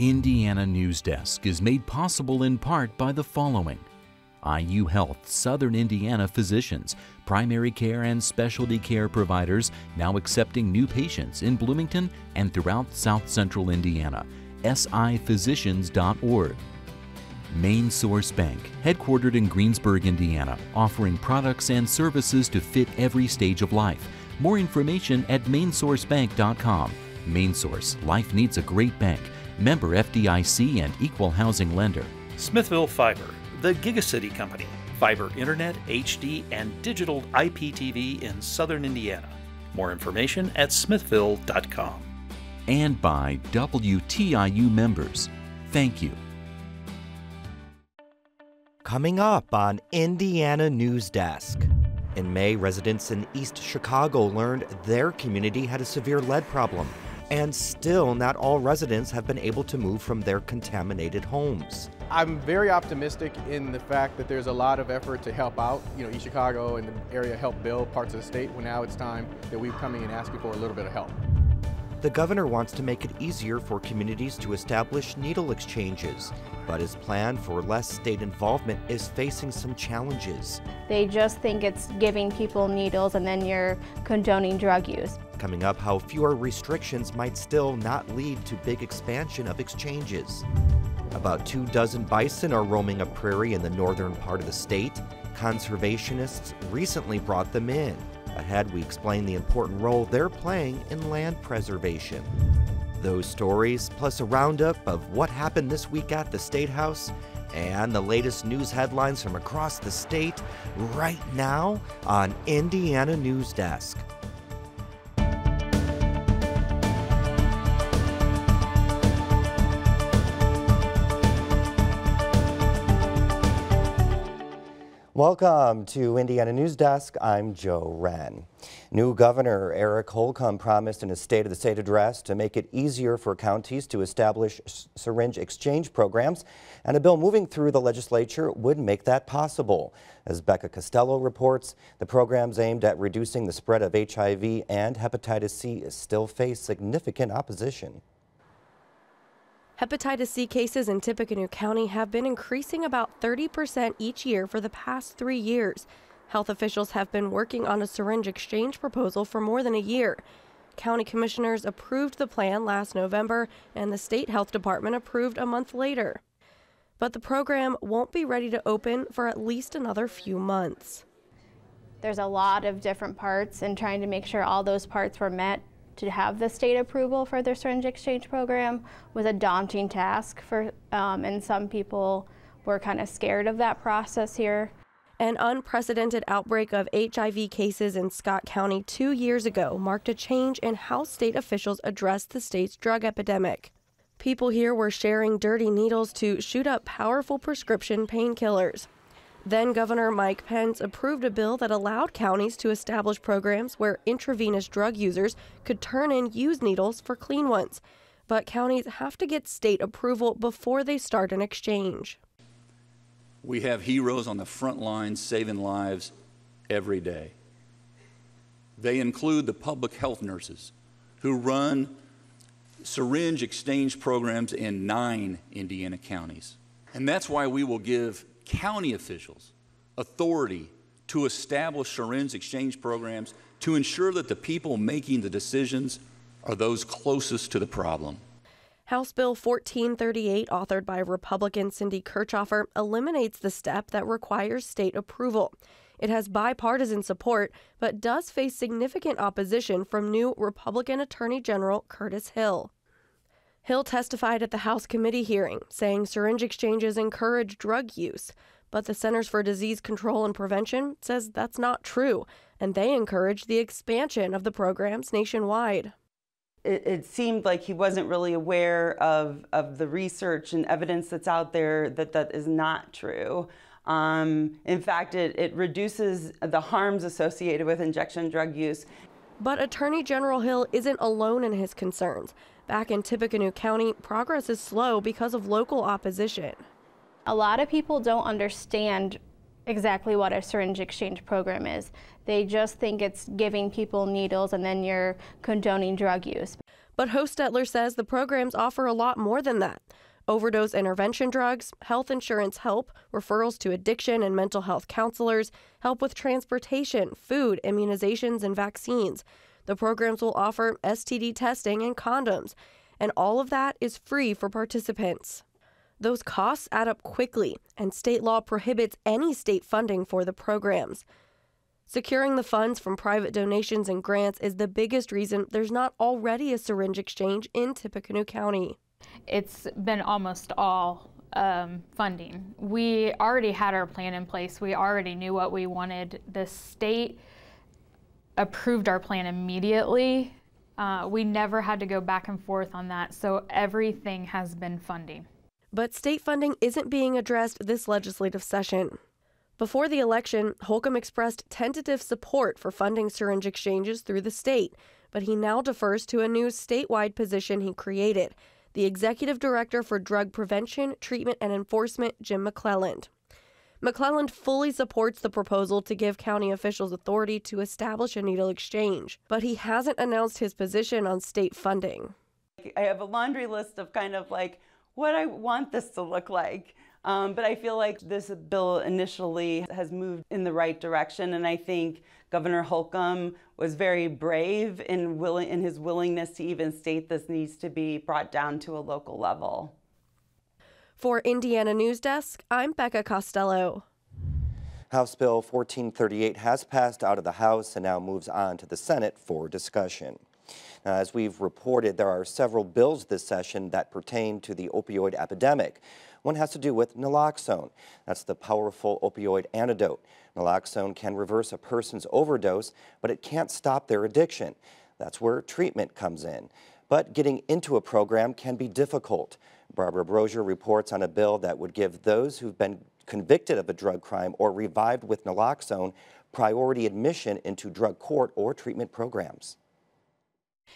Indiana News Desk is made possible in part by the following IU Health Southern Indiana physicians, primary care and specialty care providers now accepting new patients in Bloomington and throughout South Central Indiana. siphysicians.org. Main Source Bank, headquartered in Greensburg, Indiana, offering products and services to fit every stage of life. More information at mainsourcebank.com. Main Source, life needs a great bank. Member FDIC and equal housing lender. Smithville Fiber, the Gigacity Company, fiber internet, HD, and digital IPTV in southern Indiana. More information at smithville.com. And by WTIU members. Thank you. Coming up on Indiana News Desk. In May, residents in East Chicago learned their community had a severe lead problem, and still not all residents have been able to move from their contaminated homes. I'm very optimistic in the fact that there's a lot of effort to help out. You know, East Chicago and the area help build parts of the state. Well, now it's time that we're coming and asking for a little bit of help. The governor wants to make it easier for communities to establish needle exchanges, but his plan for less state involvement is facing some challenges. They just think it's giving people needles and then you're condoning drug use. Coming up, how fewer restrictions might still not lead to big expansion of exchanges. About two dozen bison are roaming a prairie in the northern part of the state. Conservationists recently brought them in. Ahead, we explain the important role they're playing in land preservation. Those stories, plus a roundup of what happened this week at the State House, and the latest news headlines from across the state, right now on Indiana News Desk. Welcome to Indiana News Desk. I'm Joe Hren. New Governor Eric Holcomb promised in his State of the State address to make it easier for counties to establish syringe exchange programs, and a bill moving through the legislature would make that possible. As Becca Costello reports, the programs aimed at reducing the spread of HIV and hepatitis C still face significant opposition. Hepatitis C cases in Tippecanoe County have been increasing about 30% each year for the past three years. Health officials have been working on a syringe exchange proposal for more than a year. County commissioners approved the plan last November, and the state health department approved a month later. But the program won't be ready to open for at least another few months. There's a lot of different parts, and trying to make sure all those parts were met to have the state approval for their syringe exchange program was a daunting task for, um, and some people were kind of scared of that process here. An unprecedented outbreak of HIV cases in Scott County two years ago marked a change in how state officials addressed the state's drug epidemic. People here were sharing dirty needles to shoot up powerful prescription painkillers. Then Governor Mike Pence approved a bill that allowed counties to establish programs where intravenous drug users could turn in used needles for clean ones. But counties have to get state approval before they start an exchange. We have heroes on the front lines saving lives every day. They include the public health nurses who run syringe exchange programs in nine Indiana counties. And that's why we will give county officials authority to establish syringe exchange programs to ensure that the people making the decisions are those closest to the problem. House Bill 1438, authored by Republican Cindy Kirchhofer, eliminates the step that requires state approval. It has bipartisan support, but does face significant opposition from new Republican Attorney General Curtis Hill. Hill testified at the House committee hearing, saying syringe exchanges encourage drug use. But the Centers for Disease Control and Prevention says that's not true, and they encourage the expansion of the programs nationwide. It, it, seemed like he wasn't really aware of, of the research and evidence that's out there that that is not true. Um, in fact, it, it reduces the harms associated with injection drug use. But Attorney General Hill isn't alone in his concerns. Back in Tippecanoe County, progress is slow because of local opposition. A lot of people don't understand exactly what a syringe exchange program is. They just think it's giving people needles and then you're condoning drug use. But Hostetler says the programs offer a lot more than that overdose intervention drugs, health insurance help, referrals to addiction and mental health counselors, help with transportation, food, immunizations, and vaccines. The programs will offer STD testing and condoms, and all of that is free for participants. Those costs add up quickly, and state law prohibits any state funding for the programs. Securing the funds from private donations and grants is the biggest reason there's not already a syringe exchange in Tippecanoe County. It's been almost all um, funding. We already had our plan in place. We already knew what we wanted. The state approved our plan immediately. Uh, we never had to go back and forth on that, so everything has been funding. But state funding isn't being addressed this legislative session. Before the election, Holcomb expressed tentative support for funding syringe exchanges through the state, but he now defers to a new statewide position he created the Executive Director for Drug Prevention, Treatment, and Enforcement, Jim McClelland. McClelland fully supports the proposal to give county officials authority to establish a needle exchange, but he hasn't announced his position on state funding. I have a laundry list of kind of like what I want this to look like. Um, but I feel like this bill initially has moved in the right direction, and I think Governor Holcomb was very brave in, willing, in his willingness to even state this needs to be brought down to a local level. For Indiana News Desk, I'm Becca Costello. House Bill 1438 has passed out of the House and now moves on to the Senate for discussion. Now, as we've reported, there are several bills this session that pertain to the opioid epidemic. One has to do with naloxone. That's the powerful opioid antidote. Naloxone can reverse a person's overdose, but it can't stop their addiction. That's where treatment comes in. But getting into a program can be difficult. Barbara Brosher reports on a bill that would give those who've been convicted of a drug crime or revived with naloxone priority admission into drug court or treatment programs.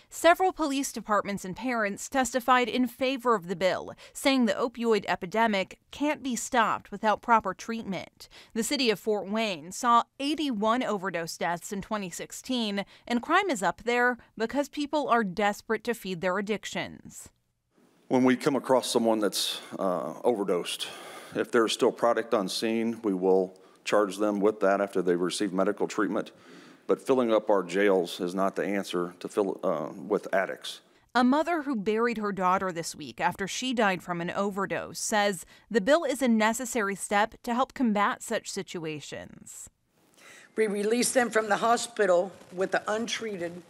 Several police departments and parents testified in favor of the bill, saying the opioid epidemic can't be stopped without proper treatment. The city of Fort Wayne saw 81 overdose deaths in 2016, and crime is up there because people are desperate to feed their addictions. When we come across someone that's uh, overdosed, if there's still product on scene, we will charge them with that after they receive medical treatment but filling up our jails is not the answer to fill uh, with addicts. A mother who buried her daughter this week after she died from an overdose says the bill is a necessary step to help combat such situations. We release them from the hospital with an untreated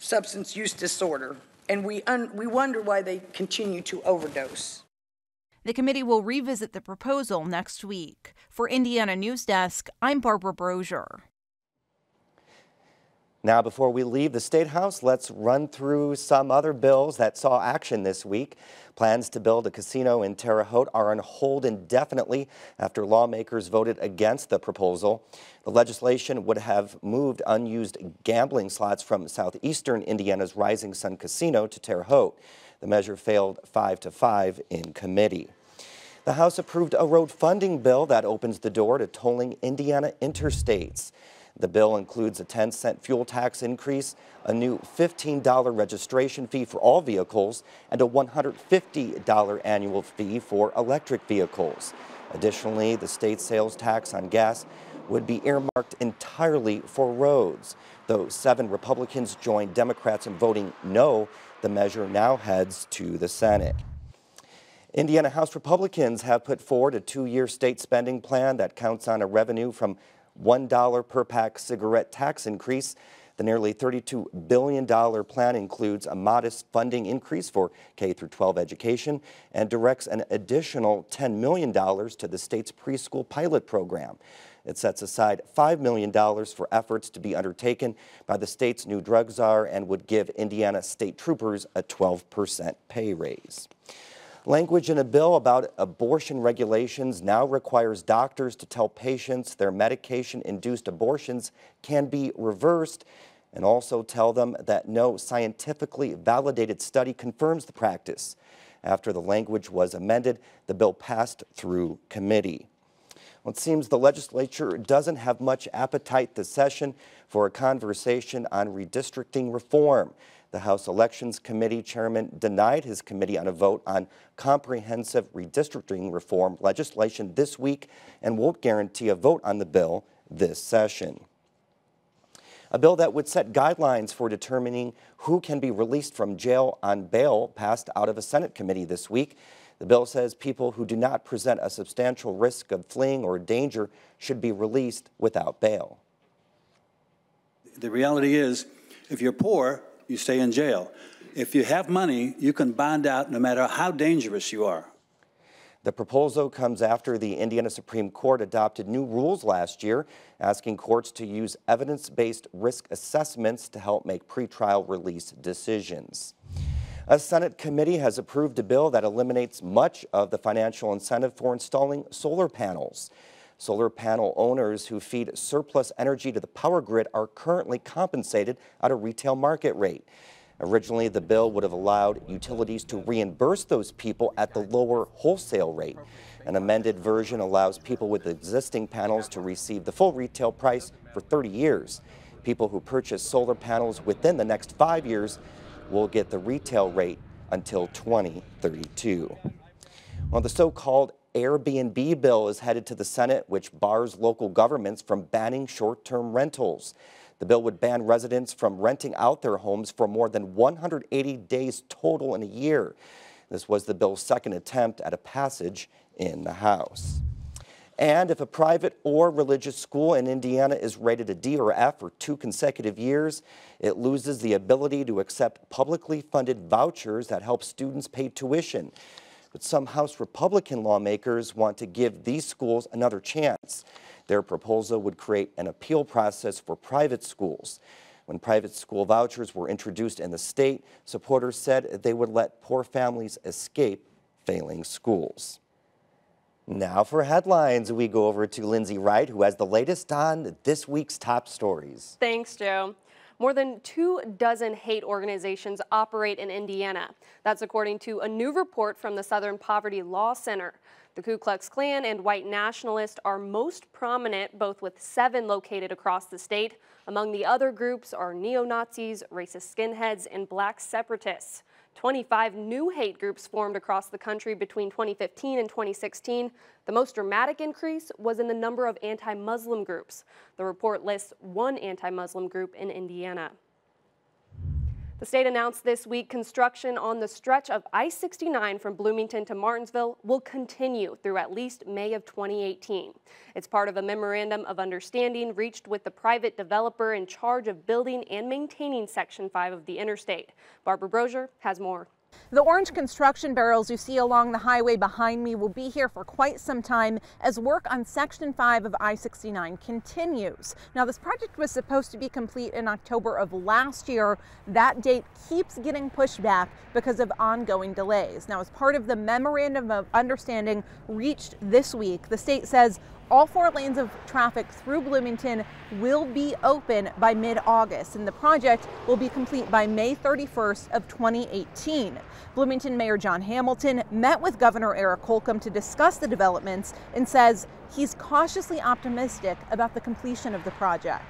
substance use disorder, and we, we wonder why they continue to overdose. The committee will revisit the proposal next week. For Indiana News Desk, I'm Barbara Brosher. Now, before we leave the State House, let's run through some other bills that saw action this week. Plans to build a casino in Terre Haute are on hold indefinitely after lawmakers voted against the proposal. The legislation would have moved unused gambling slots from southeastern Indiana's Rising Sun Casino to Terre Haute. The measure failed 5 to 5 in committee. The House approved a road funding bill that opens the door to tolling Indiana interstates. The bill includes a 10 cent fuel tax increase, a new $15 registration fee for all vehicles, and a $150 annual fee for electric vehicles. Additionally, the state sales tax on gas would be earmarked entirely for roads. Though seven Republicans joined Democrats in voting no, the measure now heads to the Senate. Indiana House Republicans have put forward a two-year state spending plan that counts on a revenue from $1 per pack cigarette tax increase. The nearly $32 billion plan includes a modest funding increase for K 12 education and directs an additional $10 million to the state's preschool pilot program. It sets aside $5 million for efforts to be undertaken by the state's new drug czar and would give Indiana state troopers a 12% pay raise. Language in a bill about abortion regulations now requires doctors to tell patients their medication-induced abortions can be reversed and also tell them that no scientifically validated study confirms the practice. After the language was amended, the bill passed through committee. Well, it seems the legislature doesn't have much appetite this session for a conversation on redistricting reform. The House Elections Committee chairman denied his committee on a vote on comprehensive redistricting reform legislation this week and won't guarantee a vote on the bill this session. A bill that would set guidelines for determining who can be released from jail on bail passed out of a Senate committee this week. The bill says people who do not present a substantial risk of fleeing or danger should be released without bail. The reality is, if you're poor, you stay in jail. If you have money, you can bond out no matter how dangerous you are. The proposal comes after the Indiana Supreme Court adopted new rules last year, asking courts to use evidence-based risk assessments to help make pretrial release decisions. A Senate committee has approved a bill that eliminates much of the financial incentive for installing solar panels. Solar panel owners who feed surplus energy to the power grid are currently compensated at a retail market rate. Originally, the bill would have allowed utilities to reimburse those people at the lower wholesale rate. An amended version allows people with existing panels to receive the full retail price for 30 years. People who purchase solar panels within the next five years will get the retail rate until 2032. Well, the so-called Airbnb bill is headed to the Senate, which bars local governments from banning short-term rentals. The bill would ban residents from renting out their homes for more than 180 days total in a year. This was the bill's second attempt at a passage in the House. And if a private or religious school in Indiana is rated a D or F for two consecutive years, it loses the ability to accept publicly funded vouchers that help students pay tuition. But some House Republican lawmakers want to give these schools another chance. Their proposal would create an appeal process for private schools. When private school vouchers were introduced in the state, supporters said they would let poor families escape failing schools. Now for headlines, we go over to Lindsay Wright, who has the latest on this week's top stories. Thanks, Joe. More than two dozen hate organizations operate in Indiana. That's according to a new report from the Southern Poverty Law Center. The Ku Klux Klan and white nationalists are most prominent, both with seven located across the state. Among the other groups are neo-Nazis, racist skinheads, and black separatists. 25 new hate groups formed across the country between 2015 and 2016. The most dramatic increase was in the number of anti-Muslim groups. The report lists one anti-Muslim group in Indiana. The state announced this week construction on the stretch of I-69 from Bloomington to Martinsville will continue through at least May of 2018. It's part of a memorandum of understanding reached with the private developer in charge of building and maintaining Section 5 of the interstate. Barbara Brosher has more. The orange construction barrels you see along the highway behind me will be here for quite some time as work on Section 5 of I-69 continues. Now, this project was supposed to be complete in October of last year. That date keeps getting pushed back because of ongoing delays. Now, as part of the Memorandum of Understanding reached this week, the state says all four lanes of traffic through Bloomington will be open by mid-August, and the project will be complete by May 31st of 2018. Bloomington Mayor John Hamilton met with Governor Eric Holcomb to discuss the developments and says he's cautiously optimistic about the completion of the project.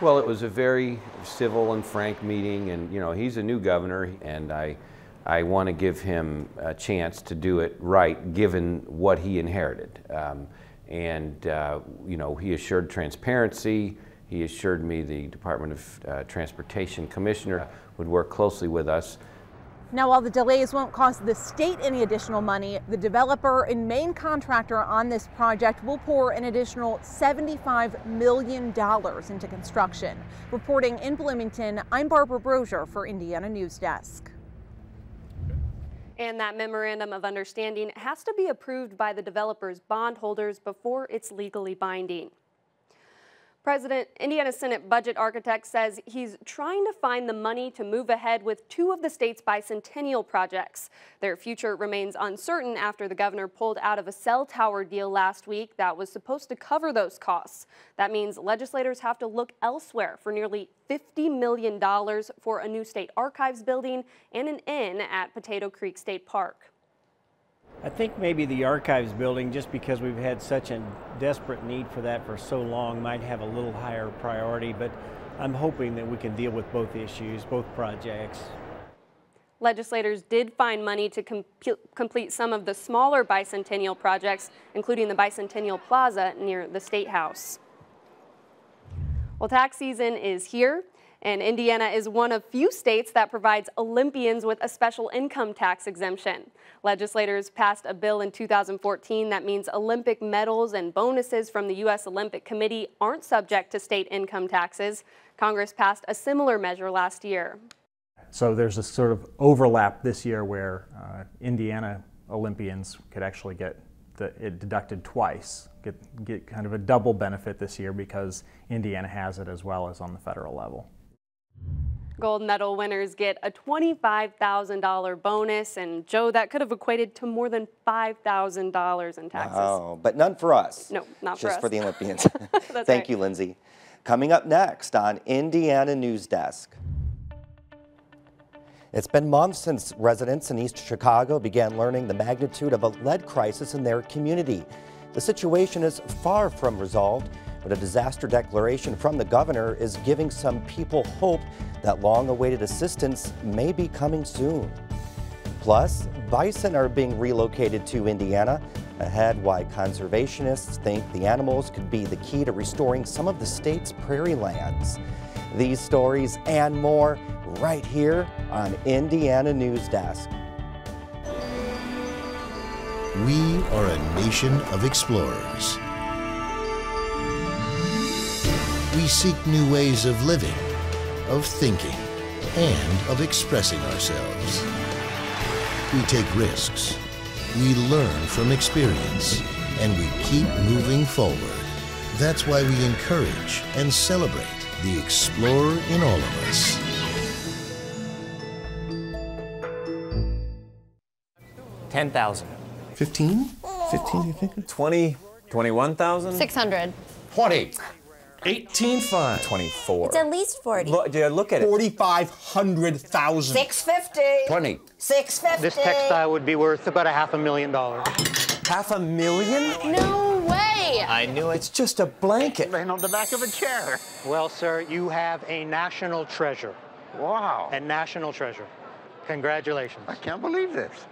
Well, it was a very civil and frank meeting, and you know he's a new governor, and I, I want to give him a chance to do it right, given what he inherited. Um, and, uh, you know, he assured transparency. He assured me the Department of uh, Transportation Commissioner would work closely with us. Now, while the delays won't cost the state any additional money, the developer and main contractor on this project will pour an additional $75 million into construction. Reporting in Bloomington, I'm Barbara Brosher for Indiana News Desk. And that memorandum of understanding has to be approved by the developer's bondholders before it's legally binding. President, Indiana Senate budget architect says he's trying to find the money to move ahead with two of the state's bicentennial projects. Their future remains uncertain after the governor pulled out of a cell tower deal last week that was supposed to cover those costs. That means legislators have to look elsewhere for nearly $50 million for a new state archives building and an inn at Potato Creek State Park. I think maybe the archives building, just because we've had such a desperate need for that for so long, might have a little higher priority. But I'm hoping that we can deal with both issues, both projects. Legislators did find money to com complete some of the smaller bicentennial projects, including the Bicentennial Plaza near the State House. Well, tax season is here, and Indiana is one of few states that provides Olympians with a special income tax exemption. Legislators passed a bill in 2014 that means Olympic medals and bonuses from the U.S. Olympic Committee aren't subject to state income taxes. Congress passed a similar measure last year. So there's a sort of overlap this year where uh, Indiana Olympians could actually get the, it deducted twice, get, get kind of a double benefit this year because Indiana has it as well as on the federal level. Gold medal winners get a $25,000 bonus, and Joe, that could have equated to more than $5,000 in taxes. Oh, but none for us. No, not Just for us. Just for the Olympians. Thank right. you, Lindsay. Coming up next on Indiana News Desk. It's been months since residents in East Chicago began learning the magnitude of a lead crisis in their community. The situation is far from resolved, but a disaster declaration from the governor is giving some people hope that long awaited assistance may be coming soon. Plus, bison are being relocated to Indiana. Ahead, why conservationists think the animals could be the key to restoring some of the state's prairie lands. These stories and more right here on Indiana News Desk. We are a nation of explorers. We seek new ways of living, of thinking, and of expressing ourselves. We take risks. We learn from experience, and we keep moving forward. That's why we encourage and celebrate the explorer in all of us. Ten thousand. Fifteen? Fifteen, you think? Twenty. Twenty-one thousand. 600. Twenty. 18 5. 24. It's at least 40. Look, dude, look at it. 4,500,000. 650. 20. 650. This textile would be worth about a half a million dollars. Half a million? No way. I knew it. It's just a blanket. Laying on the back of a chair. Well, sir, you have a national treasure. Wow. A national treasure. Congratulations. I can't believe this.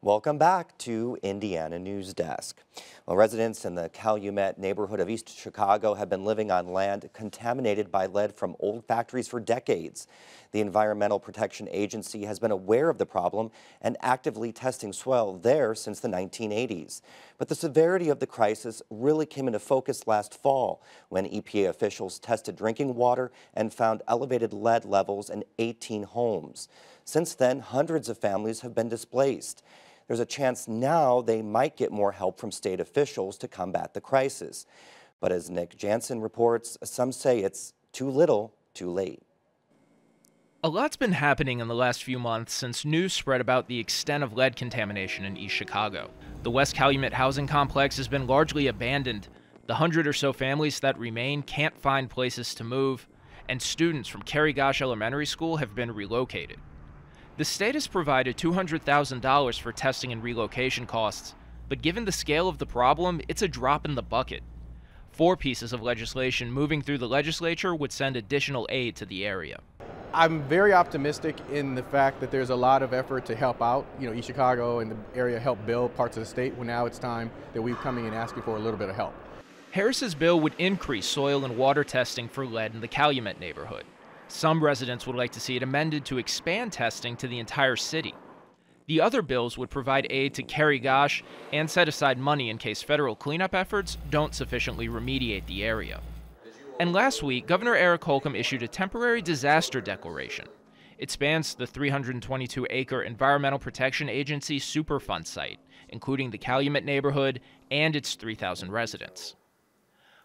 Welcome back to Indiana News Desk. Well, residents in the Calumet neighborhood of East Chicago have been living on land contaminated by lead from old factories for decades. The Environmental Protection Agency has been aware of the problem and actively testing soil there since the 1980s. But the severity of the crisis really came into focus last fall when EPA officials tested drinking water and found elevated lead levels in 18 homes. Since then, hundreds of families have been displaced there's a chance now they might get more help from state officials to combat the crisis. But as Nick Janzen reports, some say it's too little, too late. A lot's been happening in the last few months since news spread about the extent of lead contamination in East Chicago. The West Calumet housing complex has been largely abandoned. The hundred or so families that remain can't find places to move, and students from Carrie Gosch Elementary School have been relocated. The state has provided $200,000 for testing and relocation costs, but given the scale of the problem, it's a drop in the bucket. Four pieces of legislation moving through the legislature would send additional aid to the area. I'm very optimistic in the fact that there's a lot of effort to help out, you know, East Chicago and the area help build parts of the state. Well, now it's time that we're coming and asking for a little bit of help. Harris's bill would increase soil and water testing for lead in the Calumet neighborhood. Some residents would like to see it amended to expand testing to the entire city. The other bills would provide aid to Carrie Gosch and set aside money in case federal cleanup efforts don't sufficiently remediate the area. And last week, Governor Eric Holcomb issued a temporary disaster declaration. It spans the 322 acre Environmental Protection Agency Superfund site, including the Calumet neighborhood and its 3,000 residents.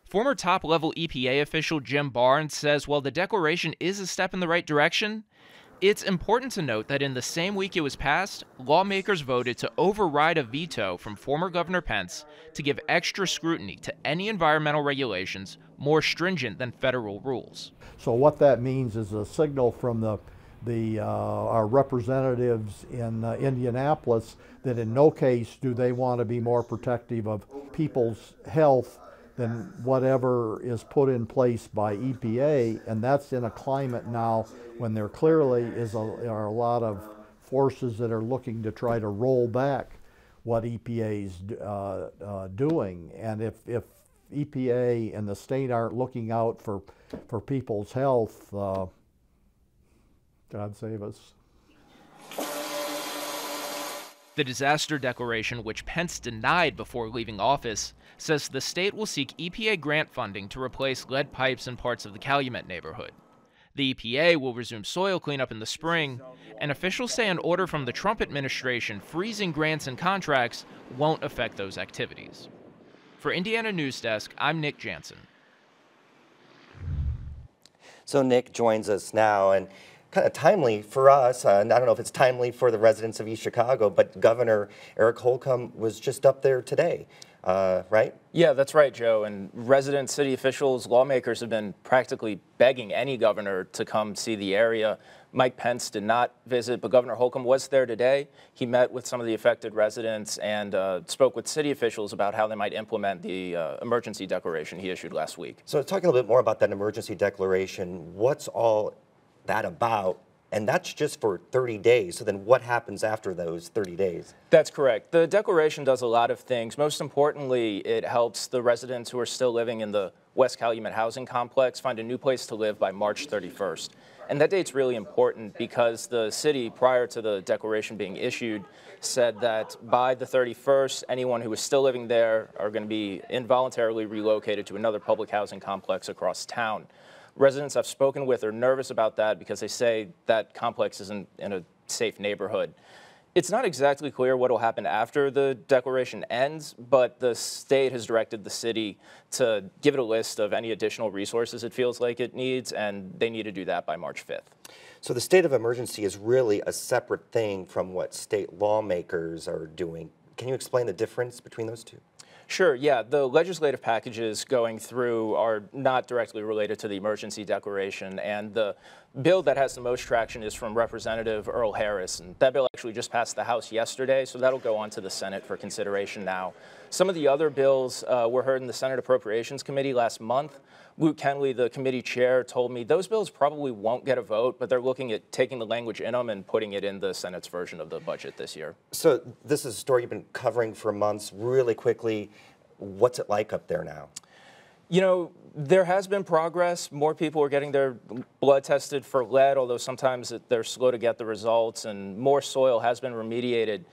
Former top level EPA official Jim Barnes says while the declaration is a step in the right direction, it's important to note that in the same week it was passed, lawmakers voted to override a veto from former Governor Pence to give extra scrutiny to any environmental regulations more stringent than federal rules. So what that means is a signal from the the uh, our representatives in uh, Indianapolis that in no case do they want to be more protective of people's health than whatever is put in place by EPA, and that's in a climate now when there clearly is a, are a lot of forces that are looking to try to roll back what EPA is uh, uh, doing. And if, if EPA and the state aren't looking out for, for people's health, uh, God save us. The disaster declaration, which Pence denied before leaving office, says the state will seek EPA grant funding to replace lead pipes in parts of the Calumet neighborhood. The EPA will resume soil cleanup in the spring, and officials say an order from the Trump administration freezing grants and contracts won't affect those activities. For Indiana News Desk, I'm Nick Janzen. So Nick joins us now, and kind of timely for us. Uh, and I don't know if it's timely for the residents of East Chicago, but Governor Eric Holcomb was just up there today, uh, right? Yeah, that's right, Joe. And residents, city officials, lawmakers have been practically begging any governor to come see the area. Mike Pence did not visit, but Governor Holcomb was there today. He met with some of the affected residents and uh, spoke with city officials about how they might implement the uh, emergency declaration he issued last week. So talking a little bit more about that emergency declaration, what's all that about? And that's just for 30 days. So then what happens after those 30 days? That's correct. The declaration does a lot of things. Most importantly, it helps the residents who are still living in the West Calumet housing complex find a new place to live by March 31st. And that date's really important because the city, prior to the declaration being issued, said that by the 31st, anyone who is still living there are going to be involuntarily relocated to another public housing complex across town. Residents I've spoken with are nervous about that because they say that complex isn't in a safe neighborhood. It's not exactly clear what will happen after the declaration ends, but the state has directed the city to give it a list of any additional resources it feels like it needs, and they need to do that by March 5th. So the state of emergency is really a separate thing from what state lawmakers are doing. Can you explain the difference between those two? Sure, yeah. The legislative packages going through are not directly related to the emergency declaration, and the bill that has the most traction is from Representative Earl Harris, and that bill actually just passed the House yesterday, so that'll go on to the Senate for consideration now. Some of the other bills uh, were heard in the Senate Appropriations Committee last month. Luke Kenley, the committee chair, told me those bills probably won't get a vote, but they're looking at taking the language in them and putting it in the Senate's version of the budget this year. So this is a story you've been covering for months. Really quickly, what's it like up there now? You know, there has been progress. More people are getting their blood tested for lead, although sometimes they're slow to get the results, and more soil has been remediated.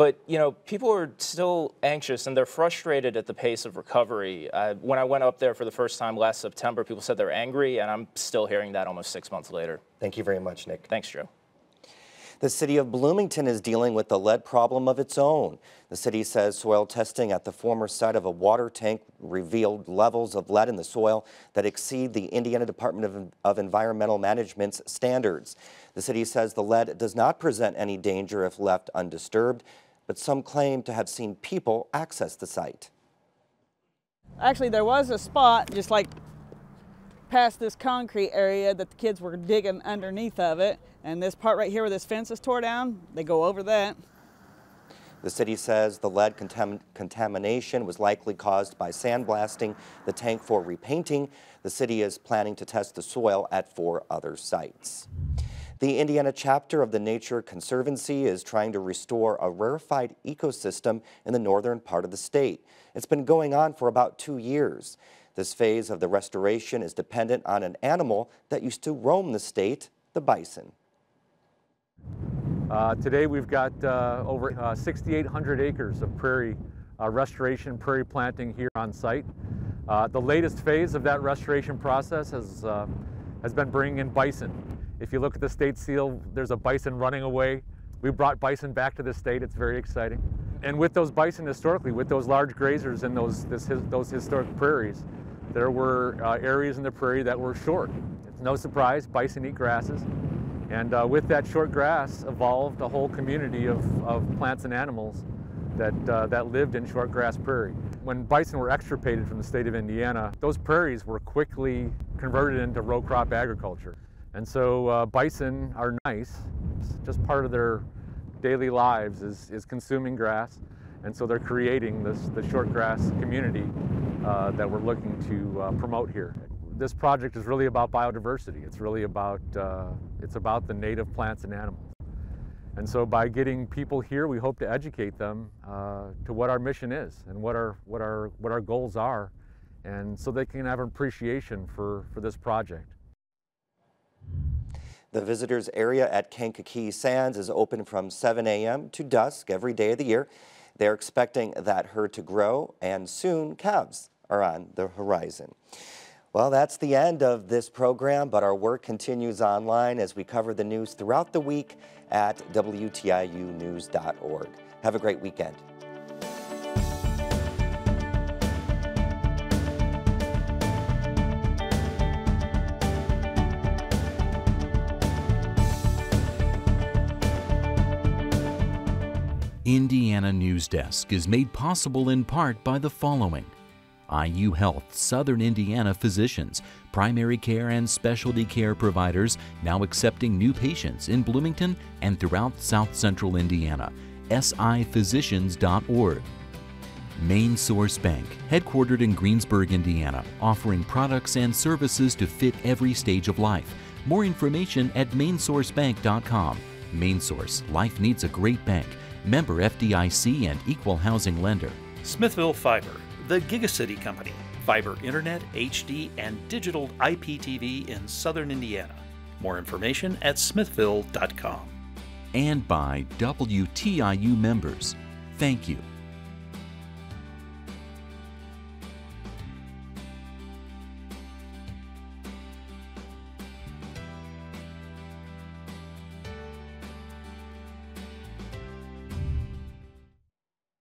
But you know, people are still anxious and they're frustrated at the pace of recovery. Uh, when I went up there for the first time last September, people said they're angry, and I'm still hearing that almost six months later. Thank you very much, Nick. Thanks, Joe. The city of Bloomington is dealing with a lead problem of its own. The city says soil testing at the former site of a water tank revealed levels of lead in the soil that exceed the Indiana Department of, of Environmental Management's standards. The city says the lead does not present any danger if left undisturbed, but some claim to have seen people access the site. Actually, there was a spot just like past this concrete area that the kids were digging underneath of it. And this part right here where this fence is tore down, they go over that. The city says the lead contam contamination was likely caused by sandblasting the tank for repainting. The city is planning to test the soil at four other sites. The Indiana chapter of the Nature Conservancy is trying to restore a rarefied ecosystem in the northern part of the state. It's been going on for about two years. This phase of the restoration is dependent on an animal that used to roam the state, the bison. Uh, today we've got uh, over uh, 6,800 acres of prairie uh, restoration, prairie planting here on site. Uh, the latest phase of that restoration process has, uh, has been bringing in bison. If you look at the state seal, there's a bison running away. We brought bison back to the state. It's very exciting. And with those bison historically, with those large grazers in those, this, those historic prairies, there were uh, areas in the prairie that were short. It's no surprise, bison eat grasses. And uh, with that short grass evolved a whole community of, of plants and animals that, uh, that lived in short grass prairie. When bison were extirpated from the state of Indiana, those prairies were quickly converted into row crop agriculture. And so uh, bison are nice, it's just part of their daily lives is, is consuming grass. And so they're creating this, the short grass community uh, that we're looking to uh, promote here. This project is really about biodiversity. It's really about, uh, it's about the native plants and animals. And so by getting people here, we hope to educate them uh, to what our mission is and what our, what, our, what our goals are, and so they can have an appreciation for, for this project. The visitors area at Kankakee Sands is open from 7 a.m. to dusk every day of the year. They're expecting that herd to grow, and soon calves are on the horizon. Well, that's the end of this program, but our work continues online as we cover the news throughout the week at WTIUnews.org. Have a great weekend. Indiana News Desk is made possible in part by the following. IU Health Southern Indiana physicians, primary care and specialty care providers now accepting new patients in Bloomington and throughout South Central Indiana. siphysicians.org. Main Source Bank, headquartered in Greensburg, Indiana, offering products and services to fit every stage of life. More information at mainsourcebank.com. Main Source, life needs a great bank. Member FDIC and equal housing lender. Smithville Fiber, the Gigacity Company. Fiber Internet, HD, and digital IPTV in southern Indiana. More information at smithville.com. And by WTIU members. Thank you.